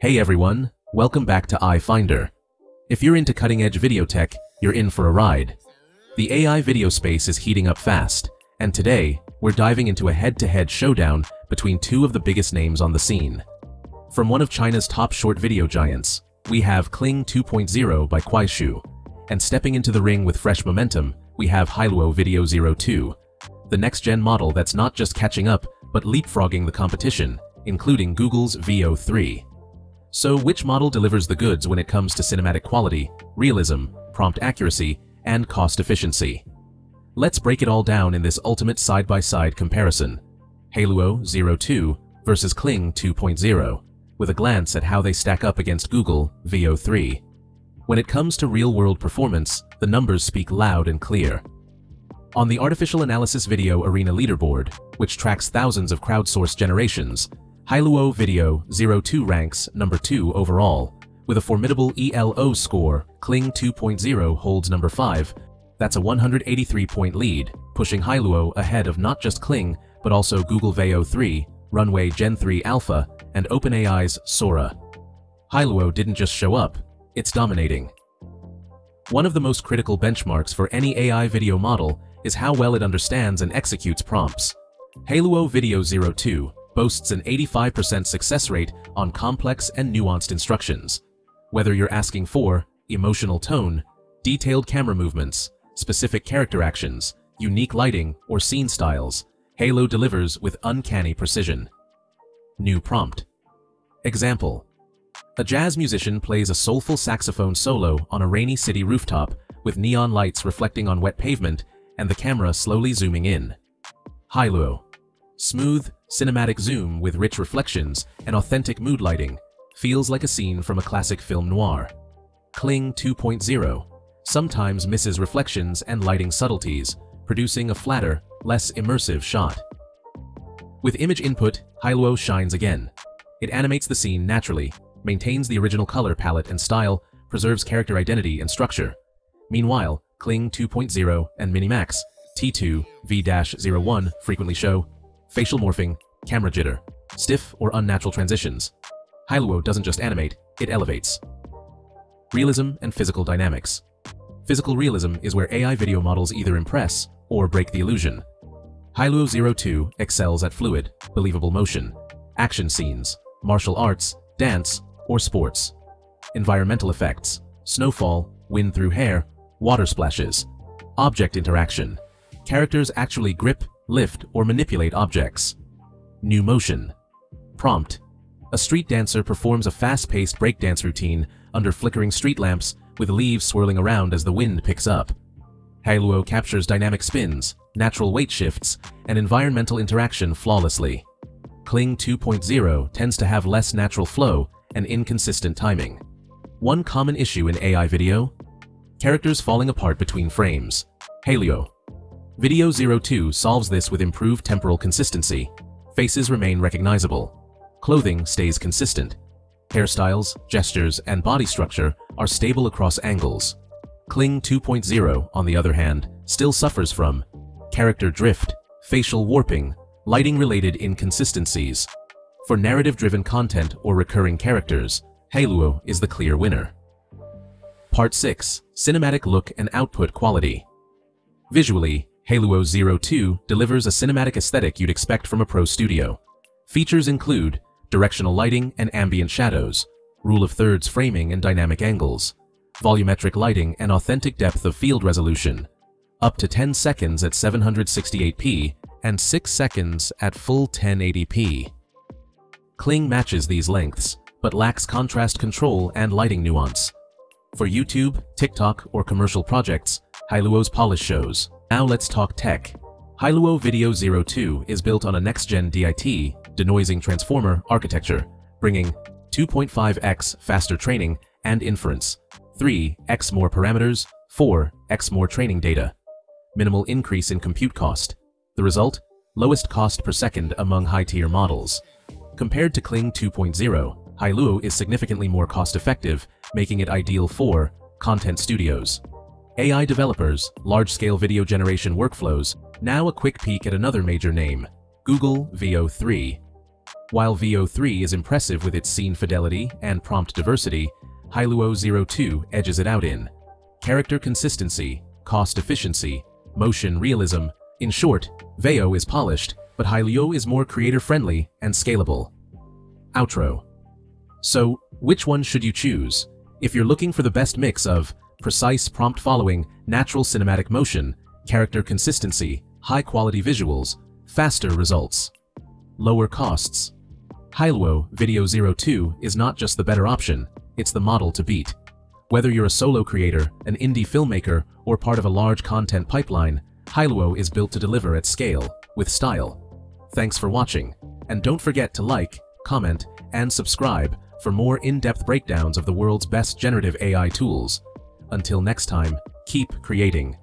Hey everyone, welcome back to AI Finder. If you're into cutting-edge video tech, you're in for a ride. The AI video space is heating up fast, and today, we're diving into a head-to-head showdown between two of the biggest names on the scene. From one of China's top short video giants, we have Kling 2.0 by Kuaishou, and stepping into the ring with fresh momentum, we have Hailuo Video 02, the next-gen model that's not just catching up, but leapfrogging the competition, including Google's Veo 3. So which model delivers the goods when it comes to cinematic quality, realism, prompt accuracy, and cost efficiency? Let's break it all down in this ultimate side-by-side -side comparison. Hailuo 02 versus Kling 2.0, with a glance at how they stack up against Google Veo 3. When it comes to real-world performance, the numbers speak loud and clear. On the Artificial Analysis Video Arena Leaderboard, which tracks thousands of crowdsourced generations, Hailuo Video 02 ranks number 2 overall. With a formidable ELO score, Kling 2.0 holds number 5. That's a 183-point lead, pushing Hailuo ahead of not just Kling, but also Google Veo 3, Runway Gen 3 Alpha, and OpenAI's Sora. Hailuo didn't just show up, it's dominating. One of the most critical benchmarks for any AI video model is how well it understands and executes prompts. Hailuo Video 02 boasts an 85% success rate on complex and nuanced instructions. Whether you're asking for emotional tone, detailed camera movements, specific character actions, unique lighting, or scene styles, Hailuo delivers with uncanny precision. New prompt. Example. A jazz musician plays a soulful saxophone solo on a rainy city rooftop with neon lights reflecting on wet pavement and the camera slowly zooming in. Hailuo. Smooth, cinematic zoom with rich reflections and authentic mood lighting feels like a scene from a classic film noir. Kling 2.0 sometimes misses reflections and lighting subtleties, producing a flatter, less immersive shot. With image input, Hailuo shines again. It animates the scene naturally, maintains the original color palette and style, preserves character identity and structure. Meanwhile, Kling 2.0 and Minimax T2 V-01 frequently show facial morphing, camera jitter, stiff or unnatural transitions. Hailuo doesn't just animate, it elevates. Realism and physical dynamics. Physical realism is where AI video models either impress or break the illusion. Hailuo 02 excels at fluid, believable motion, action scenes, martial arts, dance, or sports. Environmental effects, snowfall, wind through hair, water splashes, object interaction. Characters actually grip, lift, or manipulate objects. New motion. Prompt. A street dancer performs a fast-paced breakdance routine under flickering street lamps with leaves swirling around as the wind picks up. Hailuo captures dynamic spins, natural weight shifts, and environmental interaction flawlessly. Kling 2.0 tends to have less natural flow and inconsistent timing. One common issue in AI video Characters falling apart between frames. Hailuo. Video 02 solves this with improved temporal consistency. Faces remain recognizable. Clothing stays consistent. Hairstyles, gestures, and body structure are stable across angles. Kling 2.0, on the other hand, still suffers from character drift, facial warping, lighting-related inconsistencies. For narrative-driven content or recurring characters, Hailuo is the clear winner. Part 6. Cinematic Look and Output Quality Visually, Hailuo 02 delivers a cinematic aesthetic you'd expect from a pro studio. Features include directional lighting and ambient shadows, rule of thirds framing and dynamic angles, volumetric lighting and authentic depth of field resolution, up to 10 seconds at 768p and 6 seconds at full 1080p. Kling matches these lengths, but lacks contrast control and lighting nuance. For YouTube, TikTok, or commercial projects, Hailuo's polish shows. Now let's talk tech. Hailuo Video 02 is built on a next-gen DIT, denoising transformer architecture, bringing 2.5x faster training and inference, 3x more parameters, 4x more training data. Minimal increase in compute cost. The result? Lowest cost per second among high-tier models. Compared to Kling 2.0, Hailuo is significantly more cost-effective, making it ideal for content studios. AI developers, large-scale video generation workflows, now a quick peek at another major name, Google Veo 3. While Veo 3 is impressive with its scene fidelity and prompt diversity, Hailuo 02 edges it out in character consistency, cost efficiency, motion realism. In short, Veo is polished, but Hailuo is more creator-friendly and scalable. Outro. So, which one should you choose? If you're looking for the best mix of precise prompt following, natural cinematic motion, character consistency, high-quality visuals, faster results, lower costs. Hailuo Video 02 is not just the better option, it's the model to beat. Whether you're a solo creator, an indie filmmaker, or part of a large content pipeline, Hailuo is built to deliver at scale, with style. Thanks for watching, and don't forget to like, comment, and subscribe for more in-depth breakdowns of the world's best generative AI tools. Until next time, keep creating.